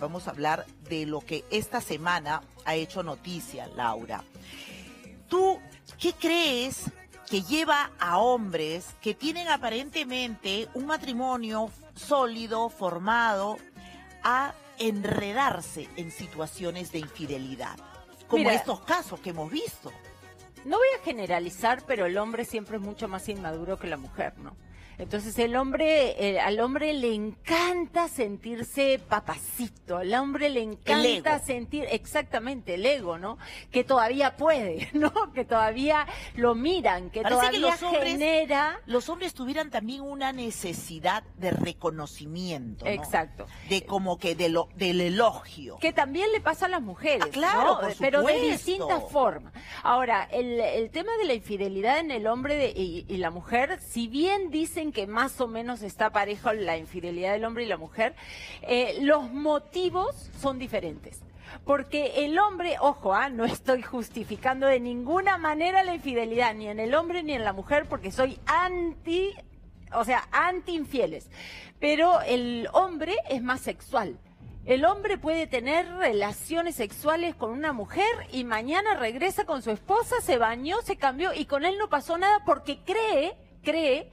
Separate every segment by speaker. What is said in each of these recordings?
Speaker 1: vamos a hablar de lo que esta semana ha hecho noticia, Laura. ¿Tú qué crees que lleva a hombres que tienen aparentemente un matrimonio sólido, formado, a enredarse en situaciones de infidelidad? Como
Speaker 2: Mira.
Speaker 1: estos casos que hemos visto.
Speaker 2: No voy a generalizar, pero el hombre siempre es mucho más inmaduro que la mujer, ¿no? Entonces el hombre, eh, al hombre le encanta sentirse papacito, al hombre le encanta sentir exactamente el ego, ¿no? Que todavía puede, ¿no? Que todavía lo miran, que
Speaker 1: Parece que
Speaker 2: todavía
Speaker 1: los hombres-
Speaker 2: genera.
Speaker 1: Los hombres tuvieran también una necesidad de reconocimiento, ¿no?
Speaker 2: Exacto.
Speaker 1: De como que de lo, del elogio.
Speaker 2: Que también le pasa a las mujeres,
Speaker 1: Ah, claro,
Speaker 2: ¿no?
Speaker 1: por
Speaker 2: pero de
Speaker 1: supuesto.
Speaker 2: distintas formas. Ahora, el, el tema de la infidelidad en el hombre de- y, y la mujer, si bien dicen que más o menos está parejo la infidelidad del hombre y la mujer, eh, los motivos son diferentes. Porque el hombre, ojo, ah, no estoy justificando de ninguna manera la infidelidad, ni en el hombre ni en la mujer, porque soy anti o sea, anti-infieles. Pero el hombre es más sexual. El hombre puede tener relaciones sexuales con una mujer y mañana regresa con su esposa, se bañó, se cambió y con él no pasó nada porque cree, cree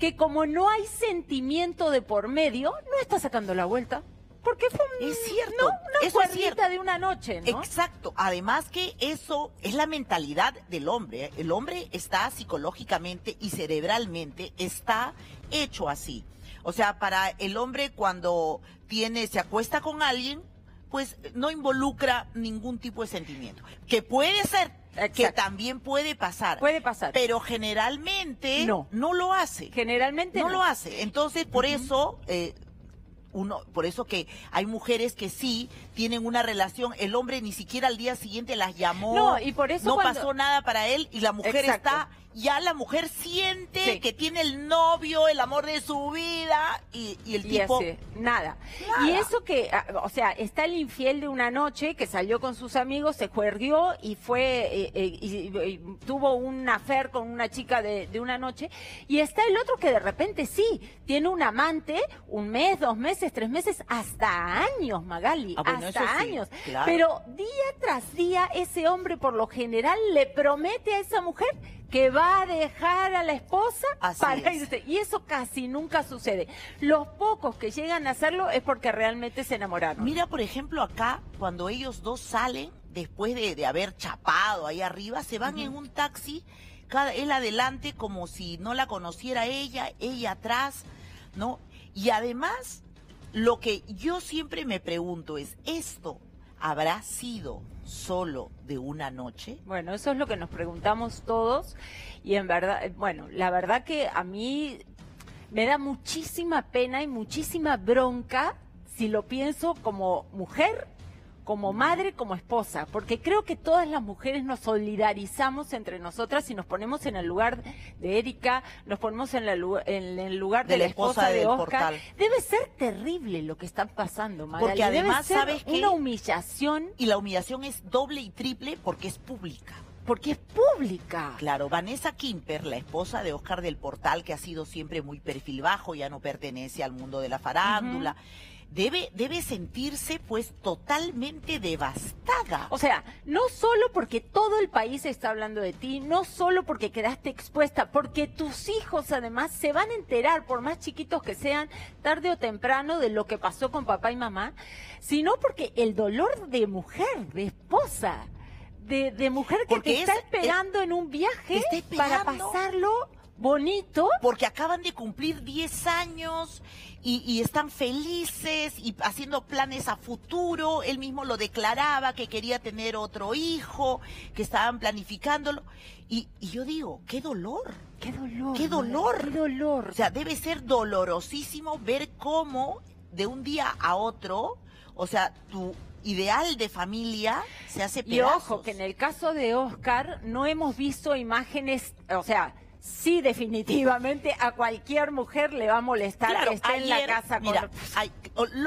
Speaker 2: que como no hay sentimiento de por medio, no está sacando la vuelta. Porque fue un-
Speaker 1: Es cierto,
Speaker 2: ¿no? una
Speaker 1: eso es cierto.
Speaker 2: de una noche, ¿no?
Speaker 1: Exacto. Además que eso es la mentalidad del hombre. ¿eh? El hombre está psicológicamente y cerebralmente está hecho así. O sea, para el hombre cuando tiene, se acuesta con alguien, pues no involucra ningún tipo de sentimiento. Que puede ser, que también puede pasar.
Speaker 2: Puede pasar.
Speaker 1: Pero generalmente
Speaker 2: No.
Speaker 1: no lo hace.
Speaker 2: Generalmente
Speaker 1: no,
Speaker 2: no.
Speaker 1: lo hace. Entonces, por eso, eh, uno, por eso que hay mujeres que sí tienen una relación, el hombre ni siquiera al día siguiente las llamó,
Speaker 2: No, y por eso
Speaker 1: no
Speaker 2: cuando-
Speaker 1: pasó nada para él y la mujer
Speaker 2: Exacto.
Speaker 1: está, ya la mujer siente
Speaker 2: Sí.
Speaker 1: que tiene el novio, el amor de su vida y, y el
Speaker 2: Y
Speaker 1: tipo...
Speaker 2: así, nada.
Speaker 1: Nada.
Speaker 2: Y eso que, ah, o sea, está el infiel de una noche que salió con sus amigos, se juerguió y fue, eh, eh, y, y tuvo un affair con una chica de, de una noche. Y está el otro que de repente sí, tiene un amante, un mes, dos meses, tres meses, hasta años, Magali,
Speaker 1: Ah, bueno,
Speaker 2: hasta
Speaker 1: sí,
Speaker 2: años.
Speaker 1: claro.
Speaker 2: Pero día tras día ese hombre por lo general le promete a esa mujer que va a dejar a la esposa
Speaker 1: Así
Speaker 2: para
Speaker 1: es.
Speaker 2: irse. Y eso casi nunca sucede. Los pocos que llegan a hacerlo es porque realmente se enamoraron.
Speaker 1: Mira, por ejemplo, acá, cuando ellos dos salen, después de, de haber chapado ahí arriba, se van en un taxi, cada, él adelante como si no la conociera ella, ella atrás, ¿no? Y además, lo que yo siempre me pregunto es, ¿esto habrá sido solo de una noche?
Speaker 2: Bueno, eso es lo que nos preguntamos todos. Y en verdad, bueno, la verdad que a mí me da muchísima pena y muchísima bronca si lo pienso como mujer, como madre, como esposa, porque creo que todas las mujeres nos solidarizamos entre nosotras y nos ponemos en el lugar de Erika, nos ponemos en, la en el lugar de,
Speaker 1: De la
Speaker 2: esposa,
Speaker 1: esposa
Speaker 2: de
Speaker 1: del
Speaker 2: Oscar.
Speaker 1: portal.
Speaker 2: Debe ser terrible lo que está pasando, Magali.
Speaker 1: Porque además,
Speaker 2: Debe ser
Speaker 1: ¿sabes qué?
Speaker 2: una humillación
Speaker 1: Y la humillación es doble y triple porque es pública.
Speaker 2: porque es pública.
Speaker 1: Claro, Vanessa Kimper, la esposa de Oscar del Portal, que ha sido siempre muy perfil bajo, ya no pertenece al mundo de la farándula, debe, debe sentirse pues totalmente devastada.
Speaker 2: O sea, no solo porque todo el país está hablando de ti, no solo porque quedaste expuesta, porque tus hijos además se van a enterar, por más chiquitos que sean, tarde o temprano, de lo que pasó con papá y mamá, sino porque el dolor de mujer, de esposa, de, de mujer que
Speaker 1: Porque
Speaker 2: te está
Speaker 1: es-
Speaker 2: esperando en un viaje para pasarlo bonito.
Speaker 1: porque acaban de cumplir 10 años y, y están felices y haciendo planes a futuro. Él mismo lo declaraba que quería tener otro hijo, que estaban planificándolo. Y, y yo digo, qué dolor.
Speaker 2: ¡Qué dolor!
Speaker 1: ¡Qué dolor!
Speaker 2: ¡Qué dolor!
Speaker 1: O sea, debe ser dolorosísimo ver cómo de un día a otro, o sea, tu ideal de familia se hace
Speaker 2: Y
Speaker 1: pedazos.
Speaker 2: ojo, que en el caso de Oscar no hemos visto imágenes, o sea, sí definitivamente a cualquier mujer le va a molestar
Speaker 1: Claro,
Speaker 2: que esté en la casa con...
Speaker 1: mira,